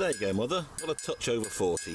There you go, mother. Got a touch over 40.